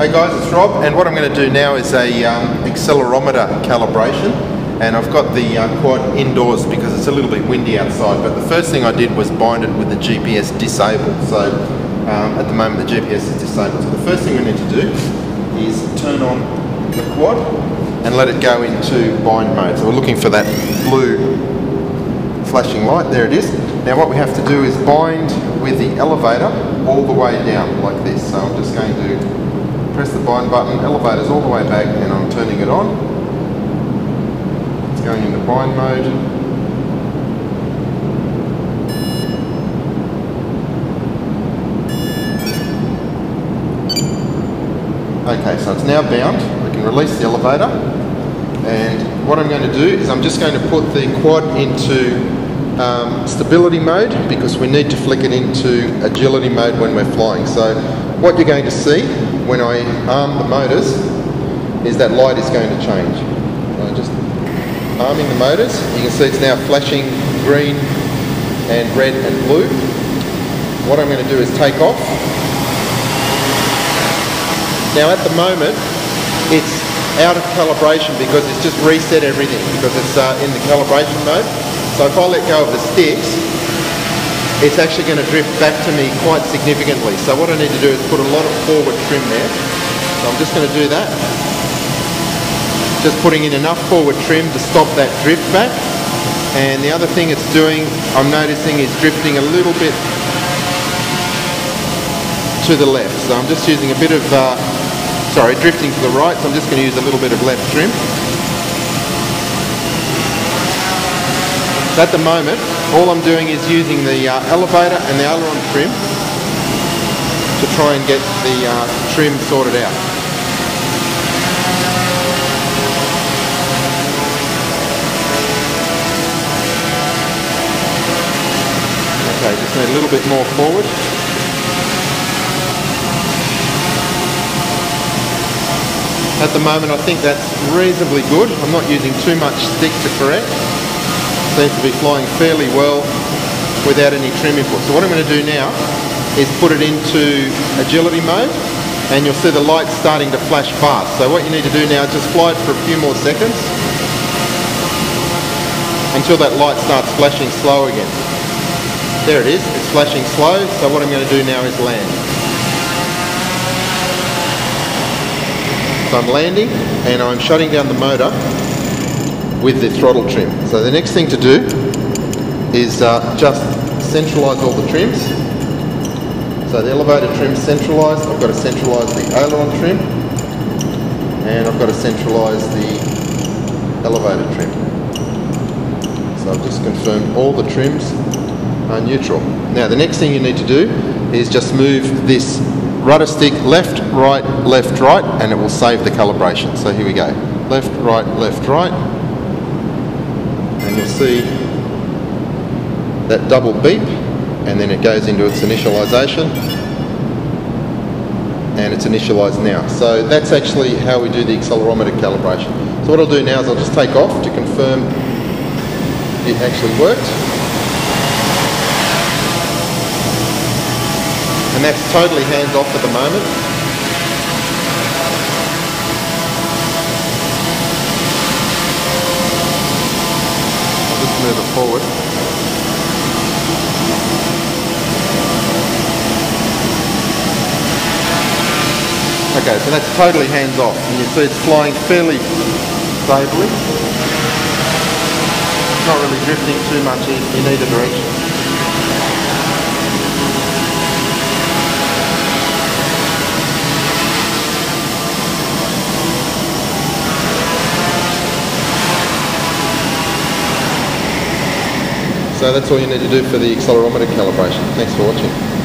Hey guys, it's Rob, and what I'm going to do now is a um, accelerometer calibration. And I've got the uh, quad indoors because it's a little bit windy outside. But the first thing I did was bind it with the GPS disabled. So um, at the moment the GPS is disabled. So the first thing we need to do is turn on the quad and let it go into bind mode. So we're looking for that blue flashing light. There it is. Now what we have to do is bind with the elevator all the way down like this. So I'm just going to press the bind button, elevator's all the way back and I'm turning it on. It's going into bind mode. Okay, so it's now bound. We can release the elevator. And what I'm going to do is I'm just going to put the quad into um, stability mode because we need to flick it into agility mode when we're flying. So what you're going to see when I arm the motors is that light is going to change. So just arming the motors, you can see it's now flashing green and red and blue. What I'm going to do is take off. Now at the moment it's out of calibration because it's just reset everything because it's uh, in the calibration mode. So if I let go of the sticks, it's actually going to drift back to me quite significantly. So what I need to do is put a lot of forward trim there. So I'm just going to do that. Just putting in enough forward trim to stop that drift back. And the other thing it's doing, I'm noticing is drifting a little bit to the left. So I'm just using a bit of, uh, sorry, drifting to the right. So I'm just going to use a little bit of left trim. At the moment, all I'm doing is using the uh, elevator and the aileron trim to try and get the uh, trim sorted out. Okay, just need a little bit more forward. At the moment I think that's reasonably good. I'm not using too much stick to correct seems to be flying fairly well without any trim input. So what I'm going to do now is put it into agility mode and you'll see the light starting to flash fast. So what you need to do now is just fly it for a few more seconds until that light starts flashing slow again. There it is, it's flashing slow, so what I'm going to do now is land. So I'm landing and I'm shutting down the motor with the throttle trim. So the next thing to do is uh, just centralise all the trims. So the elevator trim centralised, I've got to centralise the aileron trim and I've got to centralise the elevator trim. So I've just confirmed all the trims are neutral. Now the next thing you need to do is just move this rudder stick left, right, left, right and it will save the calibration. So here we go. Left, right, left, right see that double beep and then it goes into its initialization and it's initialized now. So that's actually how we do the accelerometer calibration. So what I'll do now is I'll just take off to confirm it actually worked. And that's totally hands off at the moment. move it forward. Okay, so that's totally hands off. And you see it's flying fairly stably. It's not really drifting too much in, in either direction. So that's all you need to do for the accelerometer calibration. Thanks for watching.